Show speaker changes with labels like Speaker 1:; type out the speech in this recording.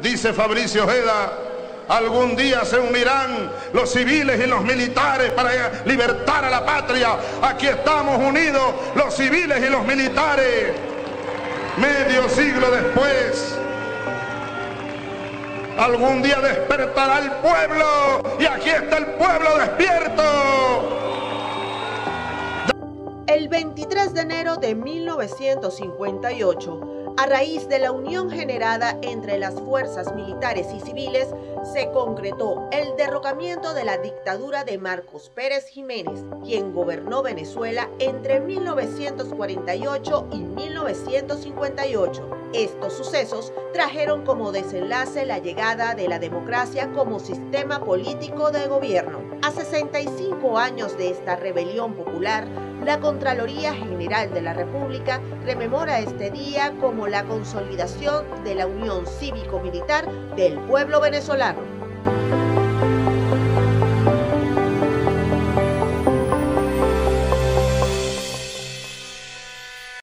Speaker 1: Dice Fabricio Ojeda, algún día se unirán los civiles y los militares para libertar a la patria. Aquí estamos unidos los civiles y los militares. Medio siglo después, algún día despertará el pueblo y aquí está el pueblo despierto.
Speaker 2: El 23 de enero de 1958, a raíz de la unión generada entre las fuerzas militares y civiles, se concretó el derrocamiento de la dictadura de Marcos Pérez Jiménez, quien gobernó Venezuela entre 1948 y 1958. Estos sucesos trajeron como desenlace la llegada de la democracia como sistema político de gobierno. A 65 años de esta rebelión popular, la Contraloría General de la República rememora este día como la consolidación de la unión cívico-militar del pueblo venezolano.